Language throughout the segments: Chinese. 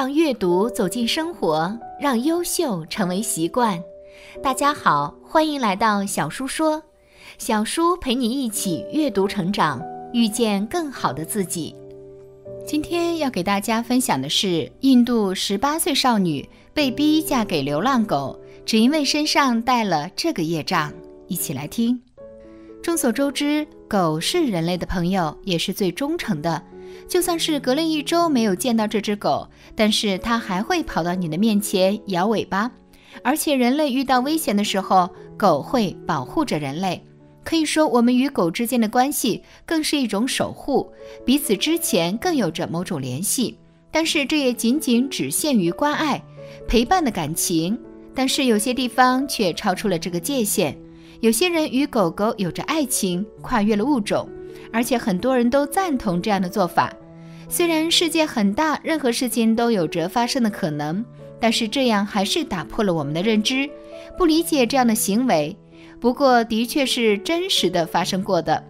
让阅读走进生活，让优秀成为习惯。大家好，欢迎来到小叔说，小叔陪你一起阅读成长，遇见更好的自己。今天要给大家分享的是，印度十八岁少女被逼嫁给流浪狗，只因为身上带了这个业障。一起来听。众所周知，狗是人类的朋友，也是最忠诚的。就算是隔了一周没有见到这只狗，但是它还会跑到你的面前摇尾巴。而且人类遇到危险的时候，狗会保护着人类。可以说，我们与狗之间的关系更是一种守护，彼此之前更有着某种联系。但是这也仅仅只限于关爱、陪伴的感情。但是有些地方却超出了这个界限。有些人与狗狗有着爱情，跨越了物种。而且很多人都赞同这样的做法。虽然世界很大，任何事情都有着发生的可能，但是这样还是打破了我们的认知，不理解这样的行为。不过，的确是真实的发生过的。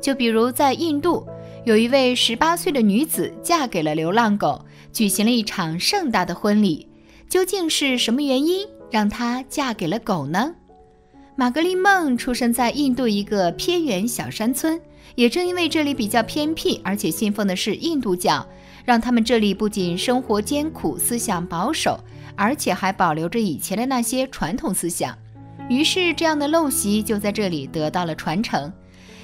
就比如在印度，有一位十八岁的女子嫁给了流浪狗，举行了一场盛大的婚礼。究竟是什么原因让她嫁给了狗呢？玛格丽梦出生在印度一个偏远小山村。也正因为这里比较偏僻，而且信奉的是印度教，让他们这里不仅生活艰苦、思想保守，而且还保留着以前的那些传统思想。于是，这样的陋习就在这里得到了传承。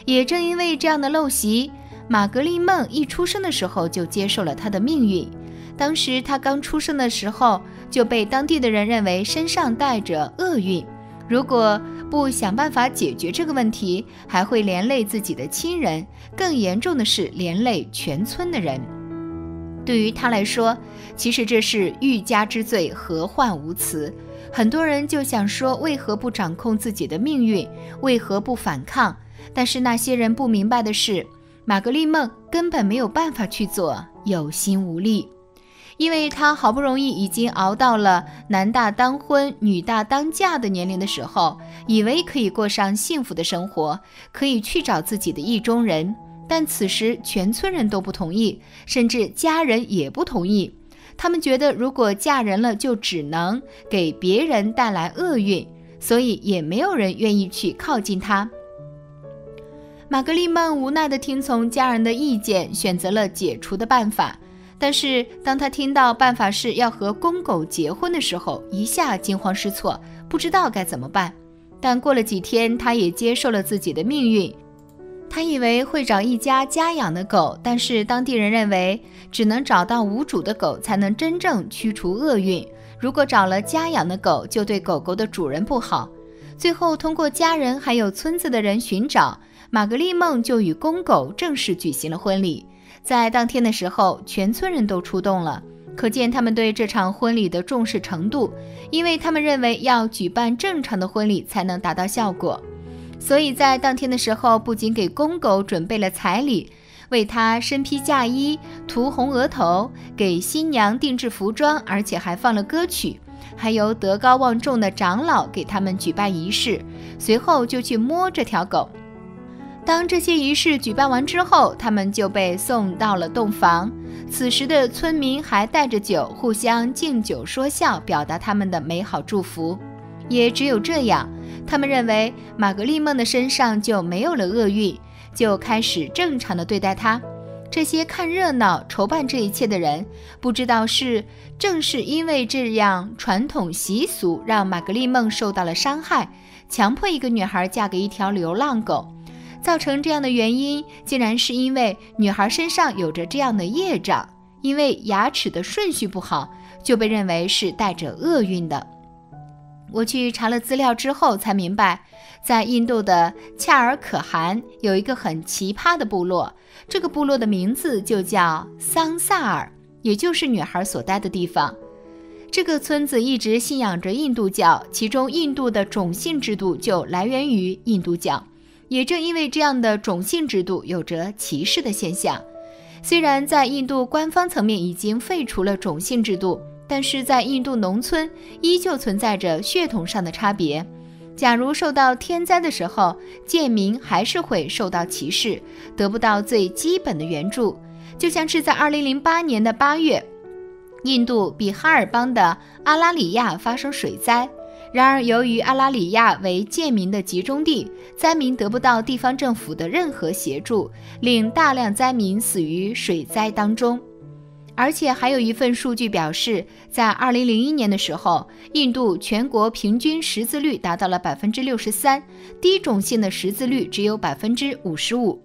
也正因为这样的陋习，玛格丽梦一出生的时候就接受了她的命运。当时她刚出生的时候就被当地的人认为身上带着厄运，如果不想办法解决这个问题，还会连累自己的亲人，更严重的是连累全村的人。对于他来说，其实这是欲加之罪，何患无辞。很多人就想说，为何不掌控自己的命运？为何不反抗？但是那些人不明白的是，玛格丽梦根本没有办法去做，有心无力。因为他好不容易已经熬到了男大当婚、女大当嫁的年龄的时候，以为可以过上幸福的生活，可以去找自己的意中人。但此时全村人都不同意，甚至家人也不同意。他们觉得如果嫁人了，就只能给别人带来厄运，所以也没有人愿意去靠近他。玛格丽梦无奈地听从家人的意见，选择了解除的办法。但是，当他听到办法是要和公狗结婚的时候，一下惊慌失措，不知道该怎么办。但过了几天，他也接受了自己的命运。他以为会找一家家养的狗，但是当地人认为，只能找到无主的狗才能真正驱除厄运。如果找了家养的狗，就对狗狗的主人不好。最后，通过家人还有村子的人寻找，玛格丽梦就与公狗正式举行了婚礼。在当天的时候，全村人都出动了，可见他们对这场婚礼的重视程度。因为他们认为要举办正常的婚礼才能达到效果，所以在当天的时候，不仅给公狗准备了彩礼，为他身披嫁衣、涂红额头，给新娘定制服装，而且还放了歌曲，还有德高望重的长老给他们举办仪式，随后就去摸这条狗。当这些仪式举办完之后，他们就被送到了洞房。此时的村民还带着酒，互相敬酒说笑，表达他们的美好祝福。也只有这样，他们认为玛格丽梦的身上就没有了厄运，就开始正常的对待她。这些看热闹、筹办这一切的人，不知道是正是因为这样传统习俗，让玛格丽梦受到了伤害，强迫一个女孩嫁给一条流浪狗。造成这样的原因，竟然是因为女孩身上有着这样的业障，因为牙齿的顺序不好，就被认为是带着厄运的。我去查了资料之后，才明白，在印度的恰尔可汗有一个很奇葩的部落，这个部落的名字就叫桑萨尔，也就是女孩所待的地方。这个村子一直信仰着印度教，其中印度的种姓制度就来源于印度教。也正因为这样的种姓制度有着歧视的现象，虽然在印度官方层面已经废除了种姓制度，但是在印度农村依旧存在着血统上的差别。假如受到天灾的时候，贱民还是会受到歧视，得不到最基本的援助。就像是在2008年的8月，印度比哈尔邦的阿拉里亚发生水灾，然而由于阿拉里亚为贱民的集中地，灾民得不到地方政府的任何协助，令大量灾民死于水灾当中。而且还有一份数据表示，在2001年的时候，印度全国平均识字率达到了百分之六十三，低种姓的识字率只有百分之五十五。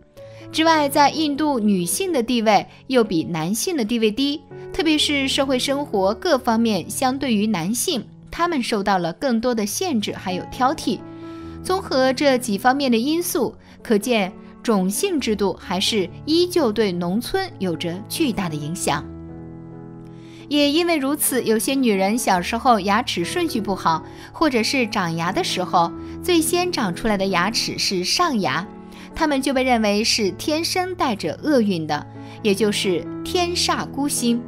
之外，在印度女性的地位又比男性的地位低，特别是社会生活各方面，相对于男性，他们受到了更多的限制还有挑剔。综合这几方面的因素，可见种姓制度还是依旧对农村有着巨大的影响。也因为如此，有些女人小时候牙齿顺序不好，或者是长牙的时候，最先长出来的牙齿是上牙。他们就被认为是天生带着厄运的，也就是天煞孤星。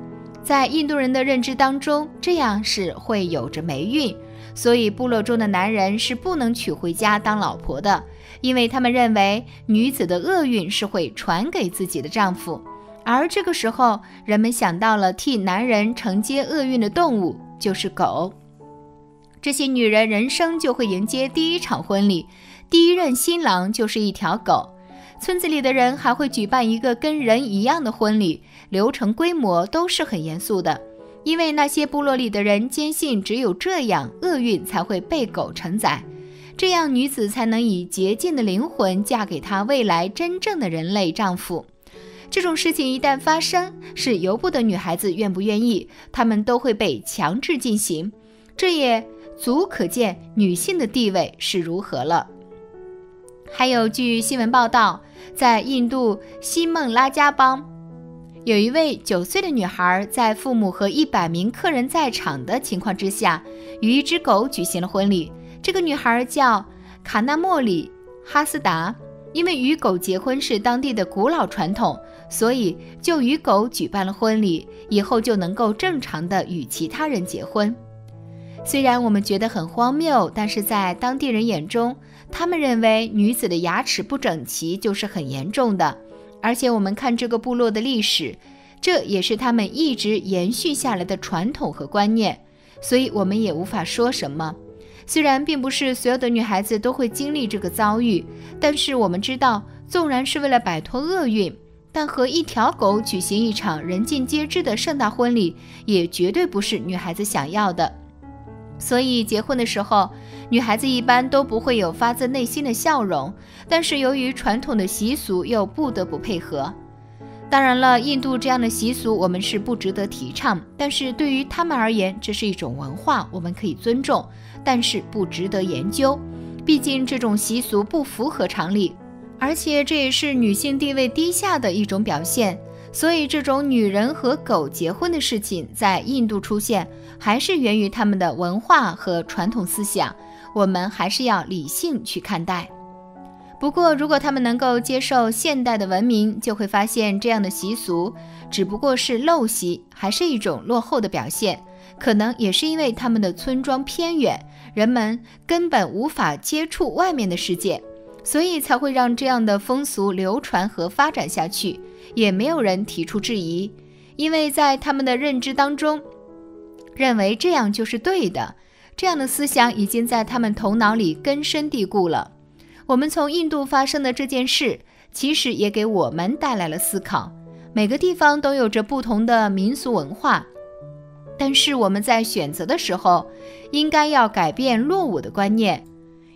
在印度人的认知当中，这样是会有着霉运，所以部落中的男人是不能娶回家当老婆的，因为他们认为女子的厄运是会传给自己的丈夫。而这个时候，人们想到了替男人承接厄运的动物，就是狗。这些女人人生就会迎接第一场婚礼。第一任新郎就是一条狗，村子里的人还会举办一个跟人一样的婚礼，流程规模都是很严肃的，因为那些部落里的人坚信，只有这样厄运才会被狗承载，这样女子才能以洁净的灵魂嫁给她未来真正的人类丈夫。这种事情一旦发生，是由不得女孩子愿不愿意，她们都会被强制进行，这也足可见女性的地位是如何了。还有，据新闻报道，在印度西孟拉加邦，有一位九岁的女孩，在父母和一百名客人在场的情况之下，与一只狗举行了婚礼。这个女孩叫卡纳莫里哈斯达，因为与狗结婚是当地的古老传统，所以就与狗举办了婚礼，以后就能够正常的与其他人结婚。虽然我们觉得很荒谬，但是在当地人眼中，他们认为女子的牙齿不整齐就是很严重的。而且我们看这个部落的历史，这也是他们一直延续下来的传统和观念，所以我们也无法说什么。虽然并不是所有的女孩子都会经历这个遭遇，但是我们知道，纵然是为了摆脱厄运，但和一条狗举行一场人尽皆知的盛大婚礼，也绝对不是女孩子想要的。所以结婚的时候，女孩子一般都不会有发自内心的笑容。但是由于传统的习俗，又不得不配合。当然了，印度这样的习俗我们是不值得提倡，但是对于他们而言，这是一种文化，我们可以尊重，但是不值得研究。毕竟这种习俗不符合常理，而且这也是女性地位低下的一种表现。所以，这种女人和狗结婚的事情在印度出现，还是源于他们的文化和传统思想。我们还是要理性去看待。不过，如果他们能够接受现代的文明，就会发现这样的习俗只不过是陋习，还是一种落后的表现。可能也是因为他们的村庄偏远，人们根本无法接触外面的世界。所以才会让这样的风俗流传和发展下去，也没有人提出质疑，因为在他们的认知当中，认为这样就是对的，这样的思想已经在他们头脑里根深蒂固了。我们从印度发生的这件事，其实也给我们带来了思考。每个地方都有着不同的民俗文化，但是我们在选择的时候，应该要改变落伍的观念。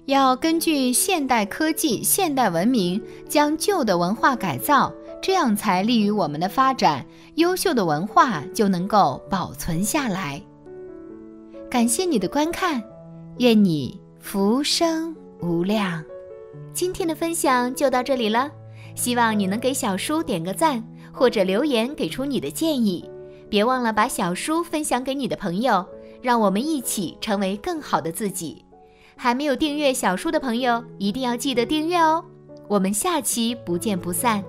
要根据现代科技、现代文明将旧的文化改造，这样才利于我们的发展。优秀的文化就能够保存下来。感谢你的观看，愿你福生无量。今天的分享就到这里了，希望你能给小叔点个赞，或者留言给出你的建议。别忘了把小叔分享给你的朋友，让我们一起成为更好的自己。还没有订阅小书的朋友，一定要记得订阅哦！我们下期不见不散。